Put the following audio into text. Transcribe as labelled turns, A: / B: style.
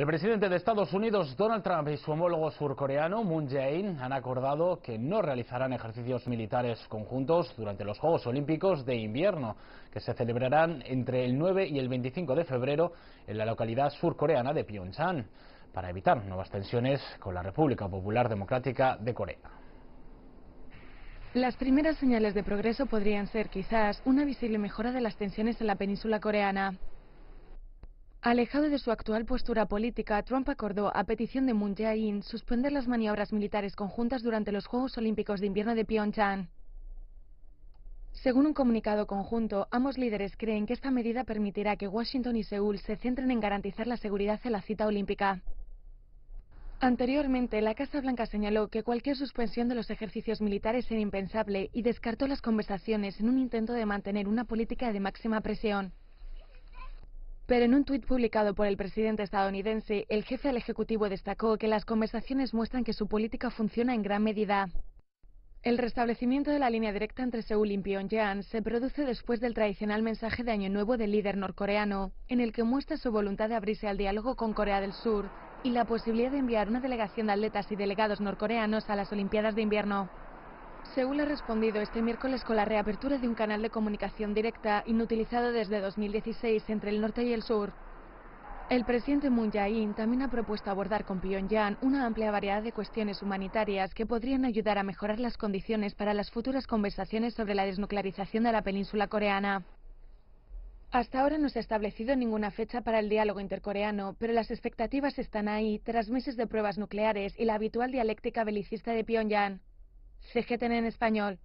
A: El presidente de Estados Unidos, Donald Trump, y su homólogo surcoreano, Moon Jae-in, han acordado que no realizarán ejercicios militares conjuntos durante los Juegos Olímpicos de invierno, que se celebrarán entre el 9 y el 25 de febrero en la localidad surcoreana de Pyeongchang, para evitar nuevas tensiones con la República Popular Democrática de Corea.
B: Las primeras señales de progreso podrían ser, quizás, una visible mejora de las tensiones en la península coreana. Alejado de su actual postura política, Trump acordó, a petición de Moon Jae-in, suspender las maniobras militares conjuntas durante los Juegos Olímpicos de Invierno de Pyeongchang. Según un comunicado conjunto, ambos líderes creen que esta medida permitirá que Washington y Seúl se centren en garantizar la seguridad en la cita olímpica. Anteriormente, la Casa Blanca señaló que cualquier suspensión de los ejercicios militares era impensable y descartó las conversaciones en un intento de mantener una política de máxima presión. Pero en un tuit publicado por el presidente estadounidense, el jefe del Ejecutivo destacó que las conversaciones muestran que su política funciona en gran medida. El restablecimiento de la línea directa entre Seúl y Pyongyang se produce después del tradicional mensaje de Año Nuevo del líder norcoreano, en el que muestra su voluntad de abrirse al diálogo con Corea del Sur y la posibilidad de enviar una delegación de atletas y delegados norcoreanos a las Olimpiadas de Invierno. Seúl ha respondido este miércoles con la reapertura de un canal de comunicación directa inutilizado desde 2016 entre el norte y el sur. El presidente Moon Jae-in también ha propuesto abordar con Pyongyang una amplia variedad de cuestiones humanitarias que podrían ayudar a mejorar las condiciones para las futuras conversaciones sobre la desnuclearización de la península coreana. Hasta ahora no se ha establecido ninguna fecha para el diálogo intercoreano, pero las expectativas están ahí tras meses de pruebas nucleares y la habitual dialéctica belicista de Pyongyang. CGTN en español.